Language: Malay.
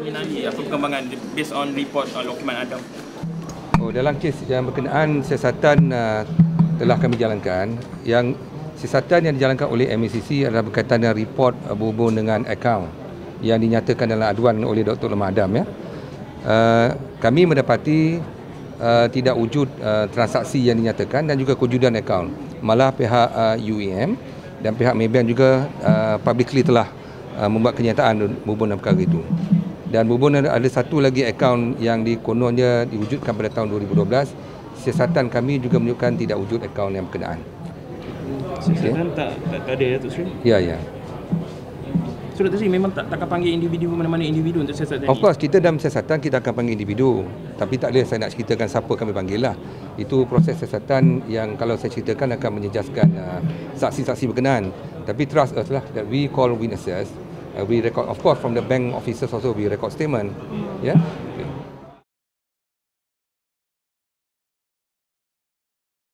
Minali apa perkembangan based on report uh, Lokman Adam? Oh, dalam kes yang berkenaan siasatan uh, telah kami jalankan yang siasatan yang dijalankan oleh MACC adalah berkaitan dengan report uh, berhubung dengan akaun yang dinyatakan dalam aduan oleh Dr. Lemah Adam ya. Uh, kami mendapati uh, tidak wujud uh, transaksi yang dinyatakan dan juga kewujudan akaun. Malah pihak uh, UEM dan pihak Maybank juga uh, publicly telah uh, membuat kenyataan berhubung dengan perkara itu. Dan berhubung ada satu lagi akaun yang dikononnya diwujudkan pada tahun 2012, siasatan kami juga menunjukkan tidak wujud akaun yang berkenaan. Siasatan tak, tak, tak ada ya Tok Sri? Ya, ya. So Dr. Sri memang tak takkan panggil individu mana-mana individu untuk siasatan Of course, kita dalam siasatan kita akan panggil individu. Tapi tak boleh saya nak ceritakan siapa kami panggil lah. Itu proses siasatan yang kalau saya ceritakan akan menjejaskan uh, saksi-saksi berkenaan. Tapi trust us lah that we call witnesses. Uh, we record, of course from the bank officers also we record statement. Ya. Yeah?